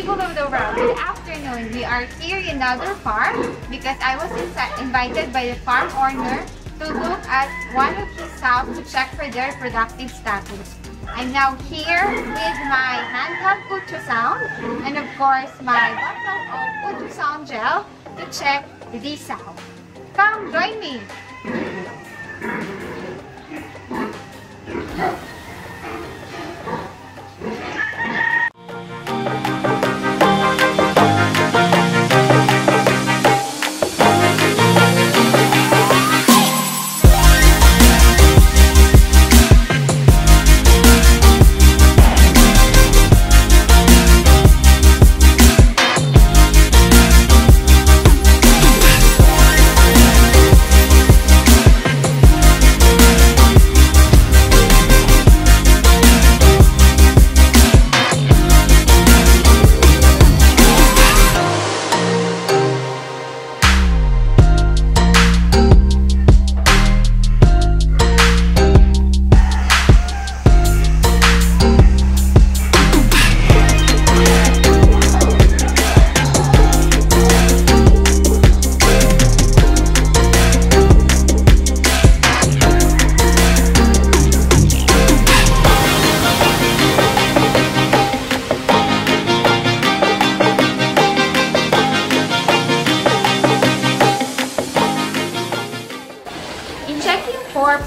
people of the world, good afternoon. We are here in another farm because I was invited by the farm owner to look at one of his cows to check for their productive status. I'm now here with my handheld ultrasound and of course my bottle of ultrasound gel to check this cow. Come, join me.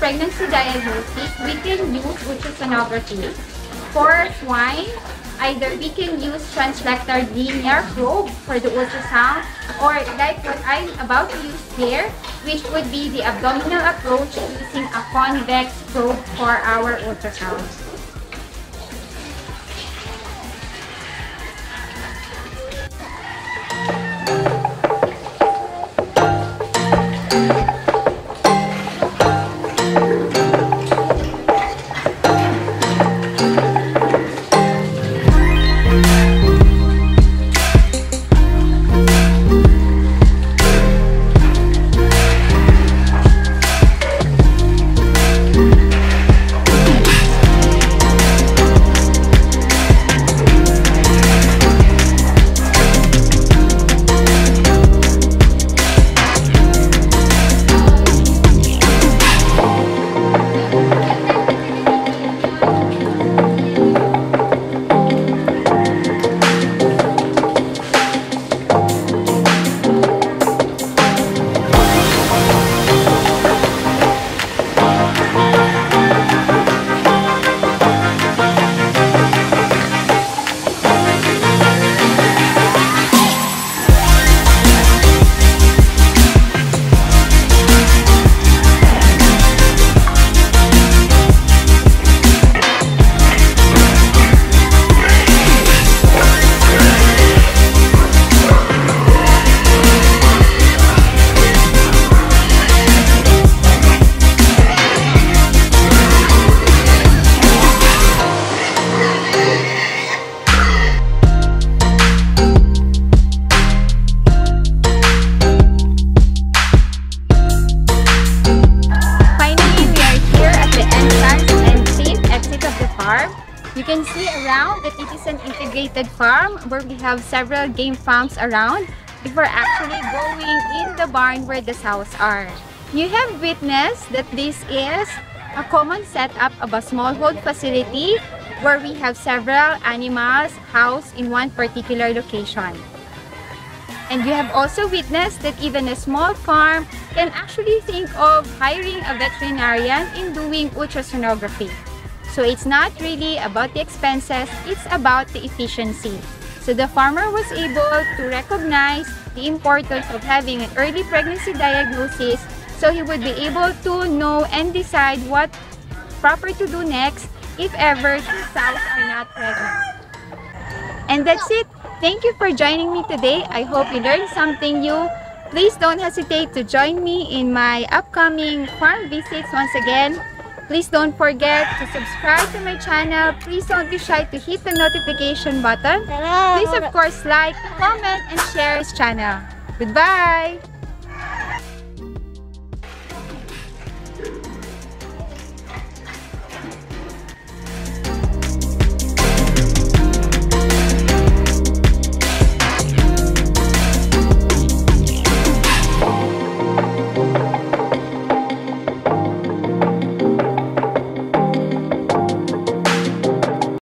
Pregnancy diagnosis, we can use ultrasonography. For swine, either we can use transrectal linear probe for the ultrasound or like what I'm about to use here, which would be the abdominal approach using a convex probe for our ultrasound. You can see around that it is an integrated farm where we have several gamefowls around before actually going in the barn where the sows are. You have witnessed that this is a common setup of a smallhold facility where we have several animals housed in one particular location. And you have also witnessed that even a small farm can actually think of hiring a veterinarian in doing ultrasonography. So it's not really about the expenses, it's about the efficiency. So the farmer was able to recognize the importance of having an early pregnancy diagnosis so he would be able to know and decide what proper to do next if ever his sows are not pregnant. And that's it. Thank you for joining me today. I hope you learned something new. Please don't hesitate to join me in my upcoming farm visits once again. Please don't forget to subscribe to my channel. Please don't be shy to hit the notification button. Please of course like, comment, and share this channel. Goodbye!